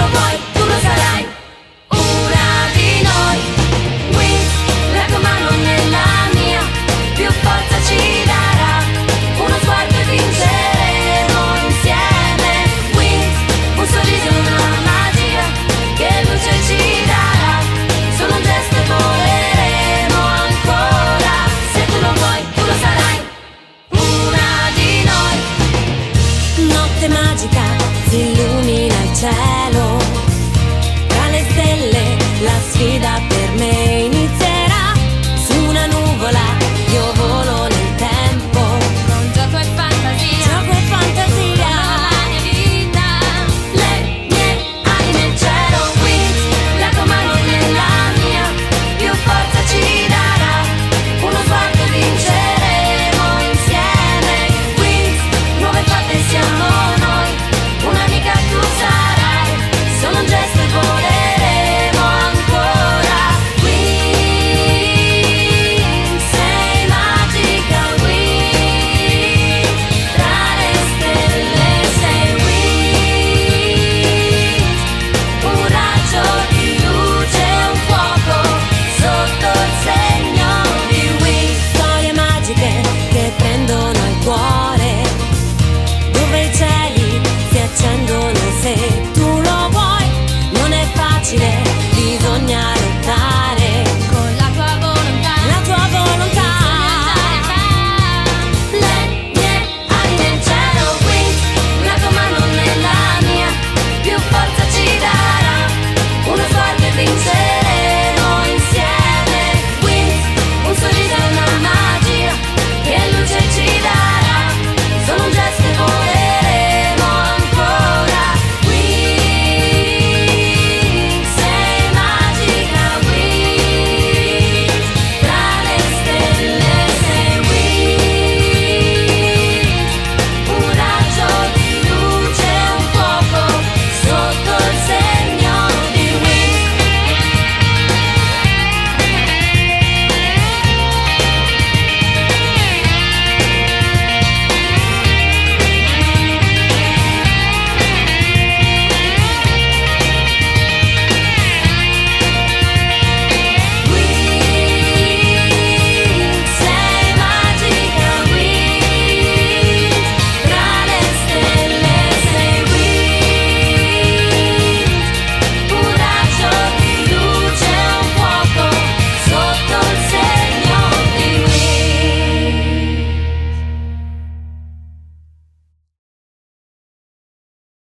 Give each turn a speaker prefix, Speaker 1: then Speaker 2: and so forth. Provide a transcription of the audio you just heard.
Speaker 1: the right magica si illumina il cielo, tra le stelle la sfida.